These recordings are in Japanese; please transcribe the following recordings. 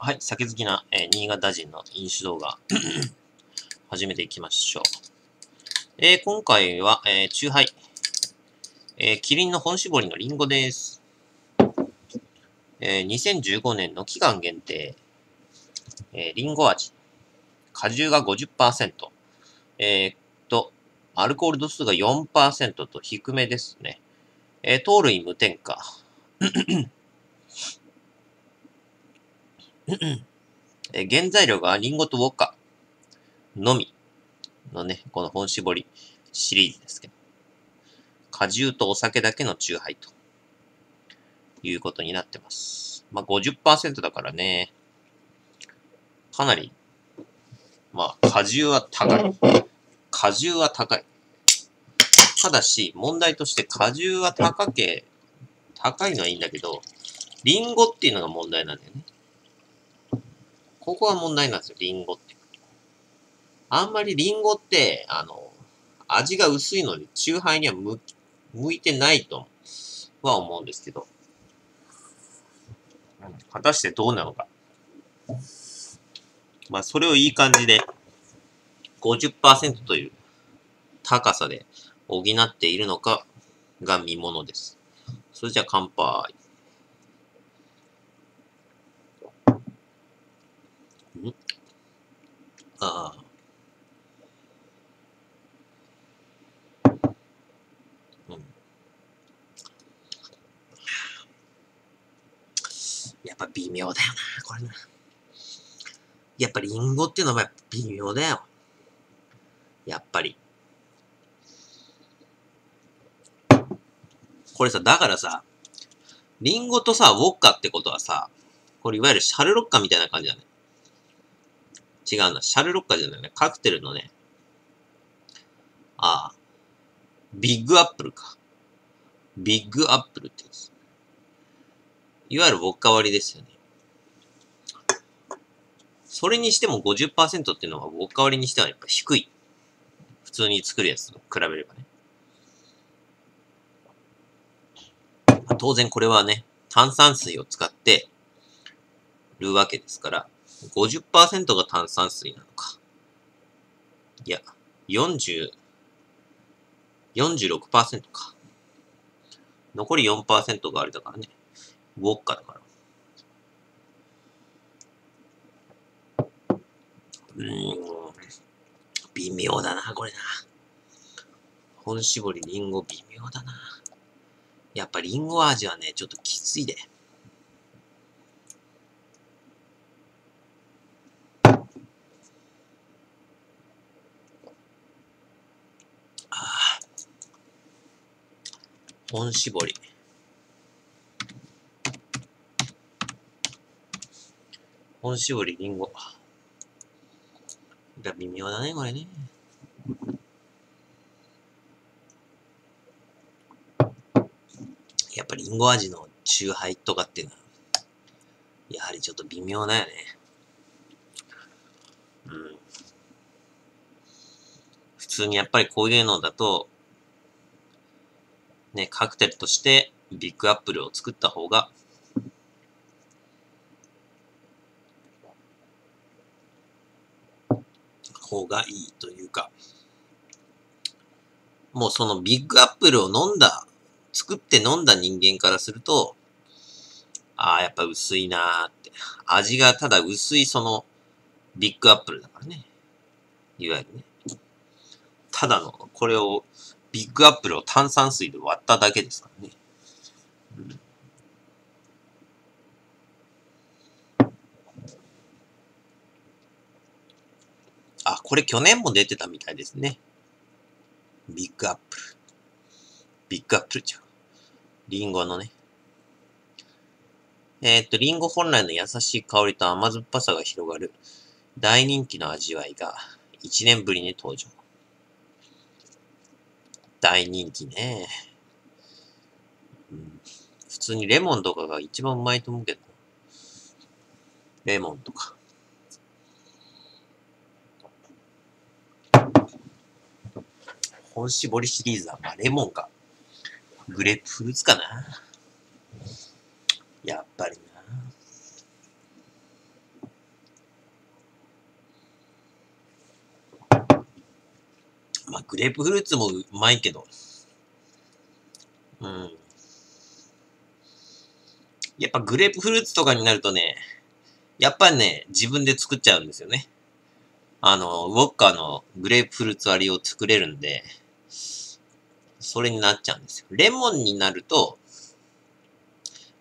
はい、酒好きな、えー新潟人の飲酒動画、始めていきましょう。えー今回は、えー、チューハイ。えーキリンの本搾りのリンゴです。えー2015年の期間限定、えーリンゴ味。果汁が50%。えーっと、アルコール度数が4%と低めですね。えー糖類無添加。え原材料がリンゴとウォッカのみのね、この本搾りシリーズですけど、果汁とお酒だけのチューハイということになってます。まあ50%だからね、かなり、まあ果汁は高い。果汁は高い。ただし、問題として果汁は高け、高いのはいいんだけど、リンゴっていうのが問題なんだよね。ここが問題なんですよ、リンゴって。あんまりリンゴって、あの、味が薄いので、チューハイには向向いてないとは思うんですけど、果たしてどうなのか。まあ、それをいい感じで、50%という高さで補っているのかが見ものです。それじゃあ乾杯。んああ。うん。やっぱ微妙だよな、これな。やっぱりリンゴっていうのは微妙だよ。やっぱり。これさ、だからさ、リンゴとさ、ウォッカってことはさ、これいわゆるシャルロッカみたいな感じだね。違うな。シャルロッカじゃないね。カクテルのね。ああ。ビッグアップルか。ビッグアップルってやつ。いわゆるウォッカ割りですよね。それにしても50%っていうのはウォッカ割りにしてはやっぱ低い。普通に作るやつと比べればね。まあ当然これはね、炭酸水を使ってるわけですから、50%が炭酸水なのか。いや、40、46%か。残り4%があれだからね。ウォッカだから。うーん。微妙だな、これな。本搾りリンゴ微妙だな。やっぱリンゴ味はね、ちょっときついで。本搾り。本搾りリンゴ。が微妙だね、これね。やっぱリンゴ味のチューハイとかっていうのは、やはりちょっと微妙だよね。うん。普通にやっぱりこういうのだと、ね、カクテルとしてビッグアップルを作った方が、方がいいというか、もうそのビッグアップルを飲んだ、作って飲んだ人間からすると、ああ、やっぱ薄いなーって。味がただ薄いそのビッグアップルだからね。いわゆるね。ただの、これを、ビッグアップルを炭酸水で割っただけですからね。あ、これ去年も出てたみたいですね。ビッグアップル。ビッグアップルじゃん。リンゴのね。えーっと、リンゴ本来の優しい香りと甘酸っぱさが広がる大人気の味わいが1年ぶりに登場。大人気ね。うん、普通にレモンとかが一番うまいと思うけど。レモンとか。本搾りシリーズは、まあ、レモンか。グレープフルーツかな。やっぱりな。グレープフルーツもうまいけど。うん。やっぱグレープフルーツとかになるとね、やっぱね、自分で作っちゃうんですよね。あの、ウォッカのグレープフルーツ割りを作れるんで、それになっちゃうんですよ。レモンになると、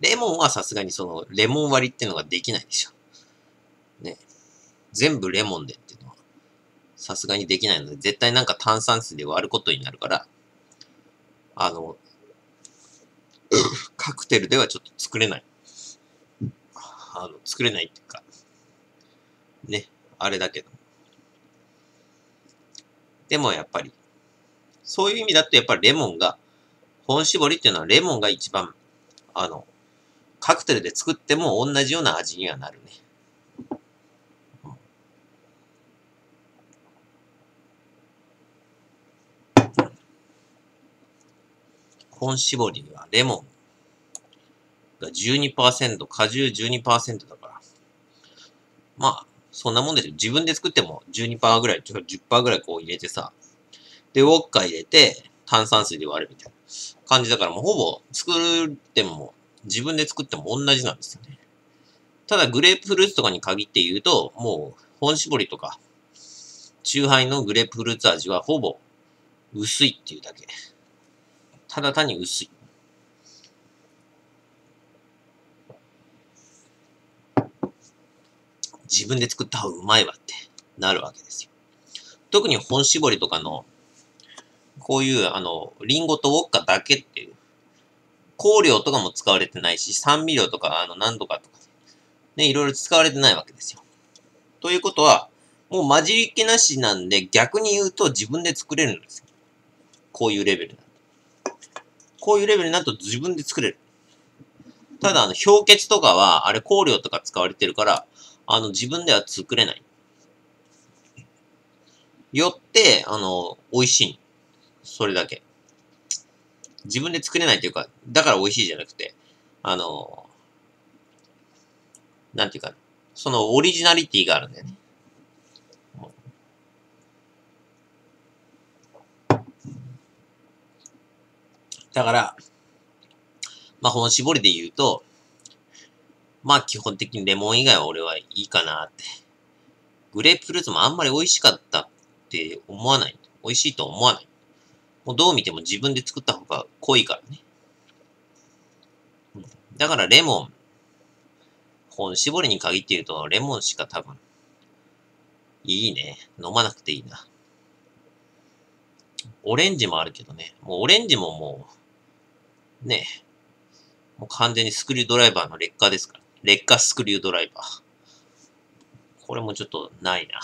レモンはさすがにその、レモン割りってのができないでしょ。ね。全部レモンで、さすがにできないので、絶対なんか炭酸水で割ることになるから、あの、カクテルではちょっと作れない。あの、作れないっていうか、ね、あれだけど。でもやっぱり、そういう意味だとやっぱりレモンが、本搾りっていうのはレモンが一番、あの、カクテルで作っても同じような味にはなるね。本搾りにはレモンが12%、果汁12%だから。まあ、そんなもんですよ。自分で作っても12%ぐらい、ちょっと10%ぐらいこう入れてさ。で、ウォッカ入れて、炭酸水で割るみたいな感じだから、もうほぼ作っても、自分で作っても同じなんですよね。ただ、グレープフルーツとかに限って言うと、もう、本搾りとか、チューハイのグレープフルーツ味はほぼ薄いっていうだけ。ただ単に薄い。自分で作った方がうまいわってなるわけですよ。特に本搾りとかの、こういう、あの、リンゴとウォッカだけっていう、香料とかも使われてないし、酸味料とか、あの、何度かとか、ね、いろいろ使われてないわけですよ。ということは、もう混じり気なしなんで、逆に言うと自分で作れるんですよ。こういうレベルこういうレベルになると自分で作れる。ただ、あの、氷結とかは、あれ香料とか使われてるから、あの、自分では作れない。よって、あの、美味しい。それだけ。自分で作れないというか、だから美味しいじゃなくて、あの、なんていうか、そのオリジナリティがあるんだよね。だから、まあ、本絞りで言うと、まあ、基本的にレモン以外は俺はいいかなって。グレープフルーツもあんまり美味しかったって思わない。美味しいと思わない。もうどう見ても自分で作った方が濃いからね。だからレモン、本絞りに限って言うと、レモンしか多分、いいね。飲まなくていいな。オレンジもあるけどね。もうオレンジももう、ねえもう完全にスクリュードライバーの劣化ですから。劣化スクリュードライバー。これもちょっとないな。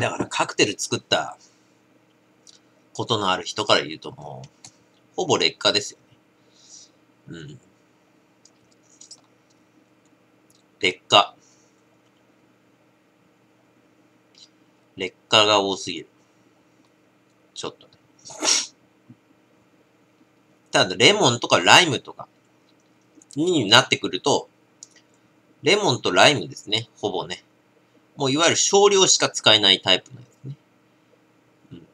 だからカクテル作ったことのある人から言うともう、ほぼ劣化ですよね。うん。劣化。劣化が多すぎる。ちょっとね。ただ、レモンとかライムとかになってくると、レモンとライムですね。ほぼね。もういわゆる少量しか使えないタイプなんですね。うん。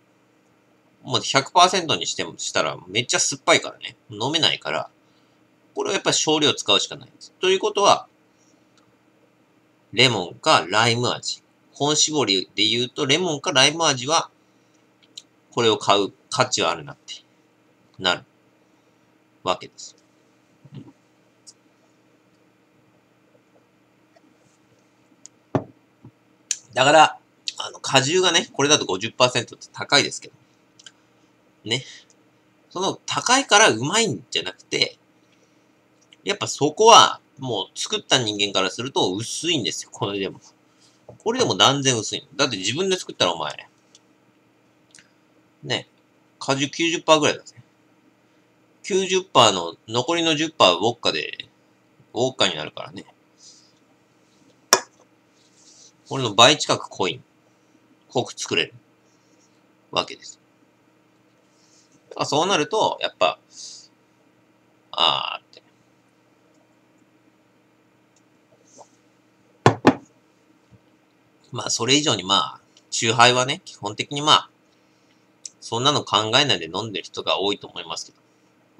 もう100%にしてもしたらめっちゃ酸っぱいからね。飲めないから、これはやっぱり少量使うしかないです。ということは、レモンかライム味。本搾りで言うと、レモンかライム味はこれを買う価値はあるなってなるわけです。だから、あの、果汁がね、これだと50%って高いですけど。ね。その高いからうまいんじゃなくて、やっぱそこは、もう作った人間からすると薄いんですよ、これでも。これでも断然薄い。だって自分で作ったらお前、ね、果汁90%ぐらいだぜ。90%の、残りの10%ウォッカで、ウォッカになるからね。これの倍近く濃い。濃く作れる。わけです。あそうなると、やっぱ、あーって。まあ、それ以上にまあ、チューハイはね、基本的にまあ、そんなの考えないで飲んでる人が多いと思いますけど。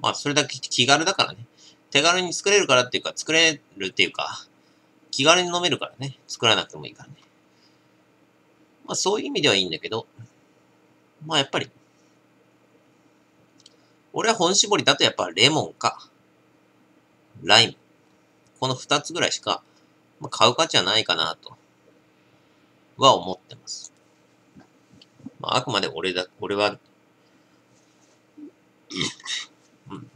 まあ、それだけ気軽だからね。手軽に作れるからっていうか、作れるっていうか、気軽に飲めるからね。作らなくてもいいからね。まあ、そういう意味ではいいんだけど、まあ、やっぱり、俺は本搾りだとやっぱレモンか、ライム。この二つぐらいしか、まあ、買う価値はないかなと、は思ってます。まあ、あくまで俺だ、俺は、うん。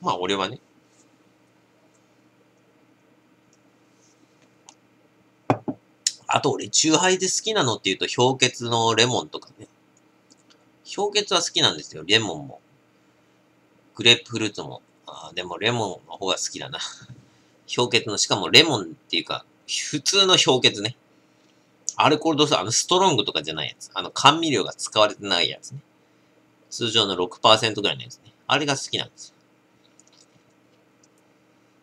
まあ、俺はね、あと俺、チューハイで好きなのって言うと、氷結のレモンとかね。氷結は好きなんですよ、レモンも。グレープフルーツも。あでもレモンの方が好きだな。氷結の、しかもレモンっていうか、普通の氷結ね。アルコール度数、あのストロングとかじゃないやつ。あの甘味料が使われてないやつね。通常の6%ぐらいのやつね。あれが好きなんです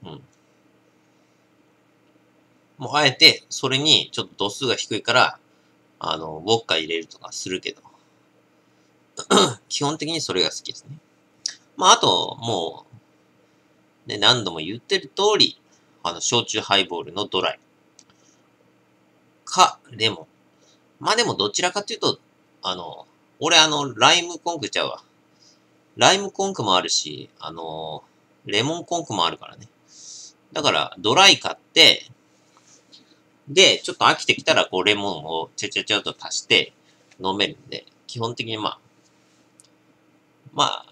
よ。うん。もうあえて、それにちょっと度数が低いから、あの、ウォッカ入れるとかするけど、基本的にそれが好きですね。まあ、あと、もう、ね、何度も言ってる通り、あの、焼酎ハイボールのドライ。か、レモン。まあでもどちらかというと、あの、俺あの、ライムコンクちゃうわ。ライムコンクもあるし、あの、レモンコンクもあるからね。だから、ドライ買って、で、ちょっと飽きてきたら、こう、レモンをちゃちゃちゃと足して飲めるんで、基本的にまあ、まあ、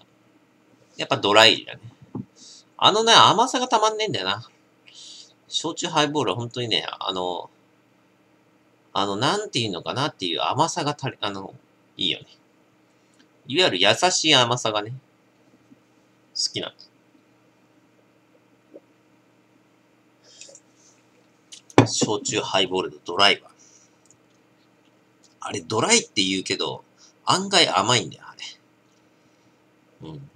やっぱドライだね。あのね、甘さがたまんねえんだよな。焼酎ハイボールは本当にね、あの、あの、なんていうのかなっていう甘さが足り、あの、いいよね。いわゆる優しい甘さがね、好きなんです。焼酎ハイボールのドライは。あれ、ドライって言うけど、案外甘いんだよ、あれ。うん。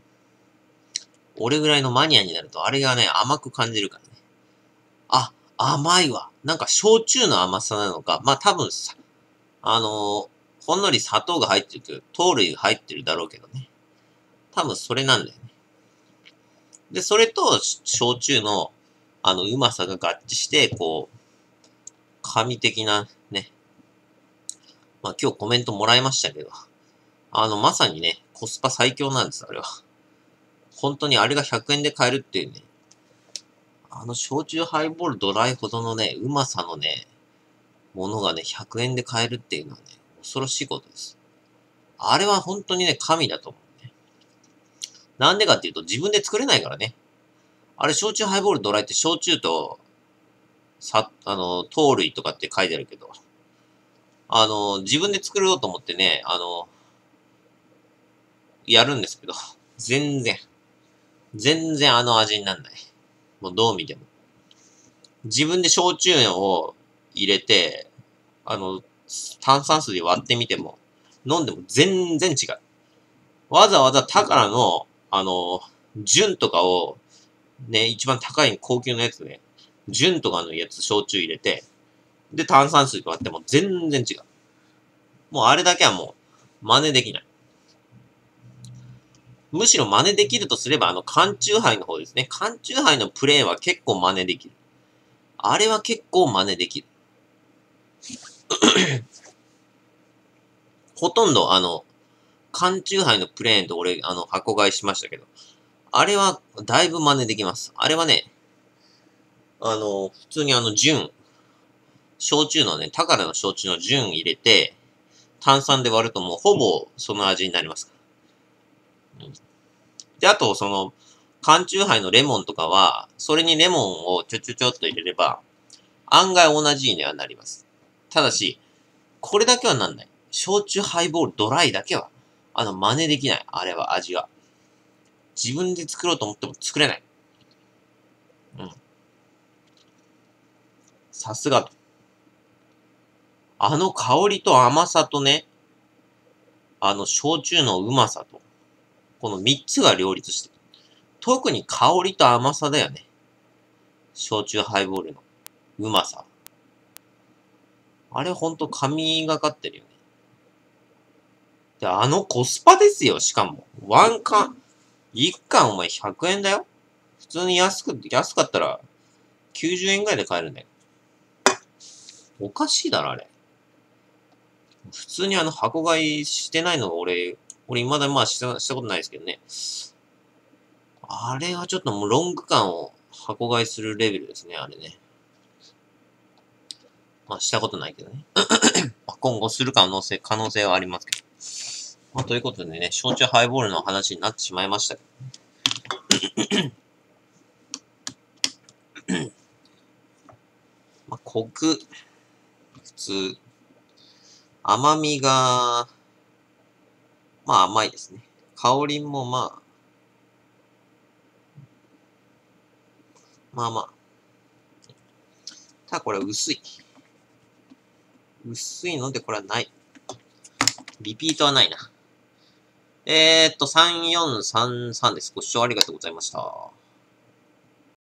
俺ぐらいのマニアになると、あれがね、甘く感じるからね。あ、甘いわ。なんか、焼酎の甘さなのか。まあ、多分さ、あのー、ほんのり砂糖が入ってるけど、糖類が入ってるだろうけどね。多分それなんだよね。で、それと、焼酎の、あの、うまさが合致して、こう、神的なね、まあ今日コメントもらいましたけど、あの、まさにね、コスパ最強なんです、あれは。本当にあれが100円で買えるっていうね、あの焼酎ハイボールドライほどのね、うまさのね、ものがね、100円で買えるっていうのはね、恐ろしいことです。あれは本当にね、神だと思うね。なんでかっていうと、自分で作れないからね。あれ、焼酎ハイボールドライって焼酎とさ、あの、糖類とかって書いてあるけど、あの、自分で作ろうと思ってね、あの、やるんですけど、全然、全然あの味になんない。もうどう見ても。自分で焼酎を入れて、あの、炭酸水で割ってみても、飲んでも全然違う。わざわざ宝の、あの、純とかを、ね、一番高い高級なやつね、純とかのやつ、焼酎入れて、で、炭酸水とかっても全然違う。もうあれだけはもう、真似できない。むしろ真似できるとすれば、あの、缶チューハイの方ですね。缶チューハイのプレーは結構真似できる。あれは結構真似できる。ほとんど、あの、缶チューハイのプレーンと俺、あの、箱買いしましたけど、あれは、だいぶ真似できます。あれはね、あの、普通にあの、純、焼酎のね、宝の焼酎の純入れて、炭酸で割るともうほぼその味になります。で、あと、その、缶チューハイのレモンとかは、それにレモンをちょちょちょっと入れれば、案外同じにはなります。ただし、これだけはなんない。焼酎ハイボールドライだけは、あの、真似できない。あれは味が。自分で作ろうと思っても作れない。うん。さすが。あの香りと甘さとね、あの焼酎のうまさと、この3つが両立してる。特に香りと甘さだよね。焼酎ハイボールのうまさ。あれほんと神がかってるよね。で、あのコスパですよ、しかも。ワン缶。1缶お前100円だよ。普通に安く、安かったら90円ぐらいで買えるんだよ。おかしいだろ、あれ。普通にあの箱買いしてないの俺、俺未だまあしたしたことないですけどね。あれはちょっともうロング感を箱買いするレベルですね、あれね。まあしたことないけどね。今後する可能性、可能性はありますけど。まあということでね、焼酎ハイボールの話になってしまいましたけど。まあ、コク、普通、甘みが、まあ甘いですね。香りもまあ、まあまあ。ただこれ薄い。薄いのでこれはない。リピートはないな。えー、っと、3433です。ご視聴ありがとうございました。